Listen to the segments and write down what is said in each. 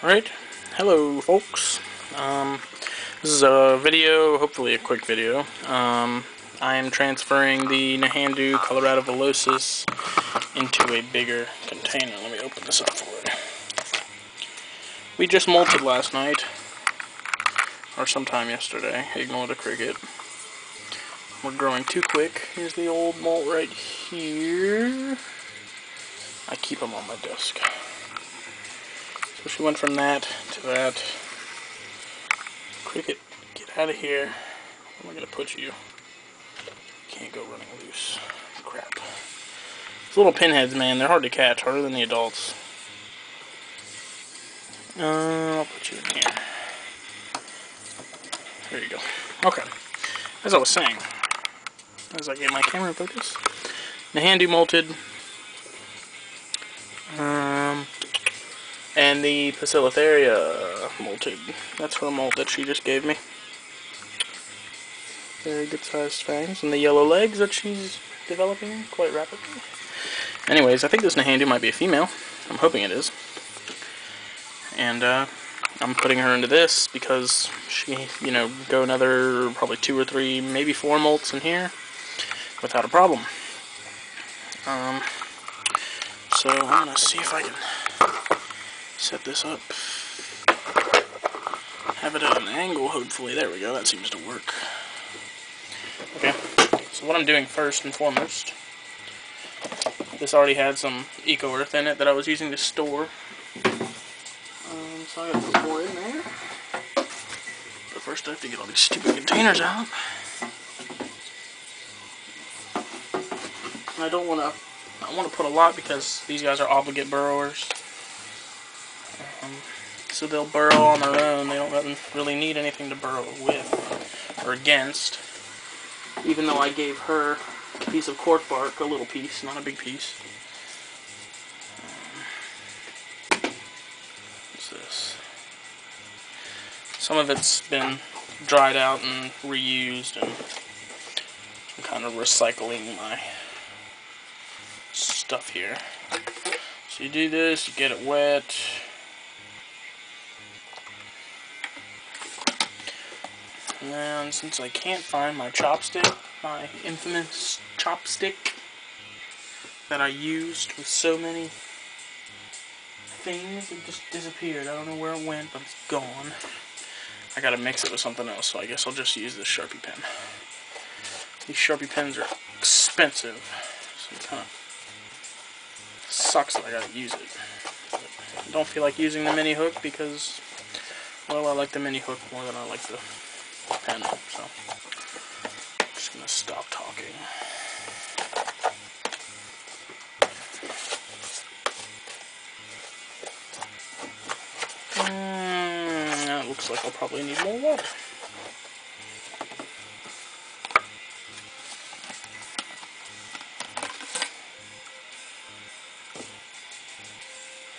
Alright, hello folks. Um, this is a video, hopefully a quick video. Um, I am transferring the Nhandu coloratovillosus into a bigger container. Let me open this up for you. We just molted last night, or sometime yesterday. Ignore the cricket. We're growing too quick. Here's the old molt right here. I keep them on my desk. She went from that to that. Cricket, get out of here. Where am I going to put you? Can't go running loose. Crap. These little pinheads, man, they're hard to catch, harder than the adults. Uh, I'll put you in here. There you go. Okay. As I was saying, as I get my camera focus, Nhandu molted. Um, and the Poecilotheria molted. That's her molt that she just gave me. Very good sized fangs. And the yellow legs that she's developing quite rapidly. Anyways, I think this Nhandu might be a female. I'm hoping it is. And, uh, I'm putting her into this because she, you know, go another probably two or three, maybe four molts in here without a problem. Um, so I'm gonna see if I can set this up. Have it at an angle, hopefully. There we go, that seems to work. Okay, so what I'm doing first and foremost, this already had some Eco Earth in it that I was using to store. Um, so I gotta put more in there. But first I have to get all these stupid containers out. I don't want to, I want to put a lot because these guys are obligate burrowers. Um, so they'll burrow on their own. They don't really need anything to burrow with or against. Even though I gave her a piece of cork bark, a little piece, not a big piece. What's this? Some of it's been dried out and reused, and I'm kind of recycling my stuff here. So you do this, you get it wet. And since I can't find my chopstick, my infamous chopstick that I used with so many things, it just disappeared. I don't know where it went, but it's gone. I gotta mix it with something else, so I guess I'll just use this Sharpie pen. These Sharpie pens are expensive, so it kind of sucks that I gotta use it. But I don't feel like using the mini hook because, well, I like the mini hook more than I like the pen, so I'm just gonna stop talking. Mm, that looks like I'll probably need more water.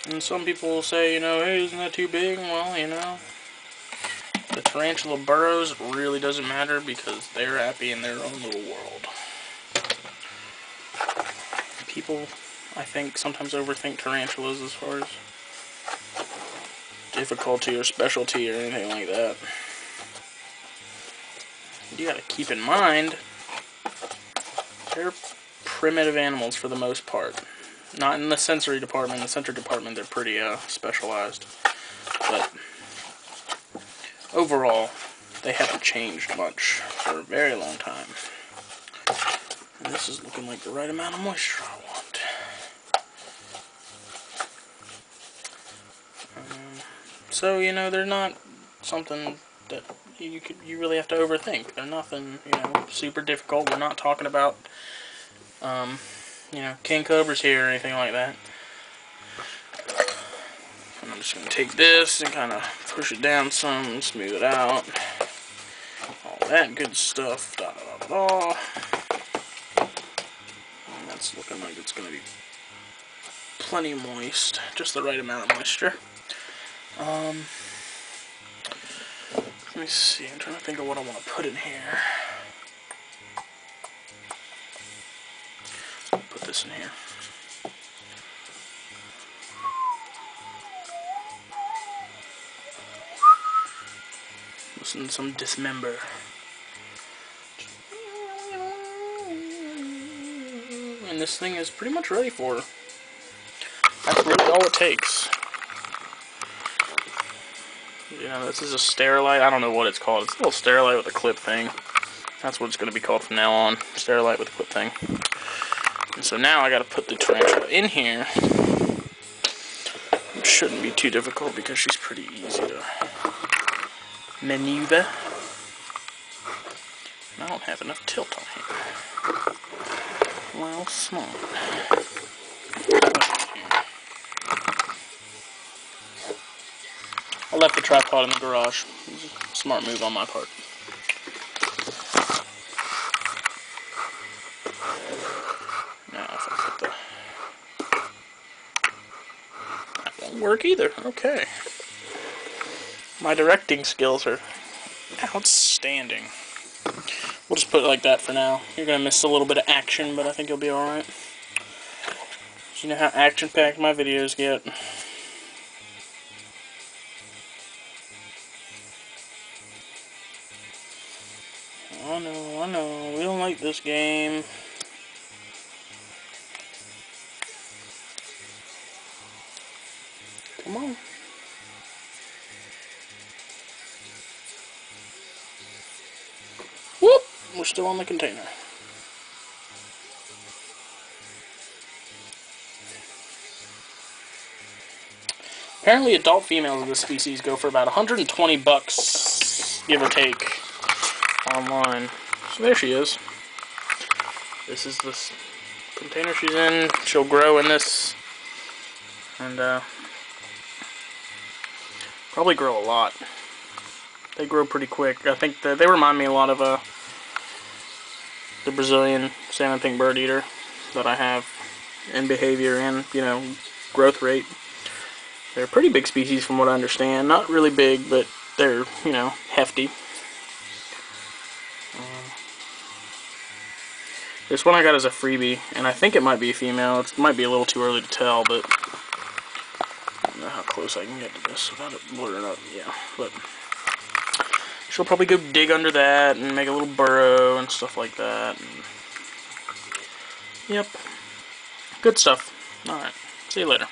And some people will say, you know, hey, isn't that too big? Well, you know, the tarantula burrows really doesn't matter because they're happy in their own little world. People, I think, sometimes overthink tarantulas as far as difficulty or specialty or anything like that. You gotta keep in mind, they're primitive animals for the most part. Not in the sensory department. In the sensory department, they're pretty uh, specialized. But overall, they haven't changed much for a very long time. And this is looking like the right amount of moisture I want. Um, so, you know, they're not something that you could, you really have to overthink. They're nothing, you know, super difficult. We're not talking about, um, you know, king cobras here or anything like that. I'm just going to take this and kind of push it down some smooth it out. All that good stuff. Da, da, da, that's looking like it's going to be plenty moist. Just the right amount of moisture. Um, let me see. I'm trying to think of what I want to put in here. Put this in here. To some dismember. And this thing is pretty much ready for. That's really all it takes. You know, this is a Sterilite. I don't know what it's called. It's a little Sterilite with a clip thing. That's what it's going to be called from now on. Sterilite with a clip thing. And so now I got to put the tarantula in here. It shouldn't be too difficult because she's pretty easy maneuver. I don't have enough tilt on here. Well, smart. I left the tripod in the garage. Smart move on my part. That won't work either. Okay. My directing skills are outstanding. We'll just put it like that for now. You're going to miss a little bit of action, but I think you'll be alright. You know how action-packed my videos get. I know, I know, we don't like this game. Come on. We're still on the container. Apparently adult females of this species go for about 120 bucks, give or take, online. So there she is. This is the container she's in. She'll grow in this. And, uh, probably grow a lot. They grow pretty quick. I think that they remind me a lot of, uh, the Brazilian salmon pink bird eater that I have in behavior and, you know, growth rate. They're a pretty big species from what I understand. Not really big, but they're, you know, hefty. Um, this one I got as a freebie, and I think it might be a female. It might be a little too early to tell, but I don't know how close I can get to this without it blurring up. Yeah, but she'll probably go dig under that and make a little burrow and stuff like that. And, yep. Good stuff. Alright. See you later.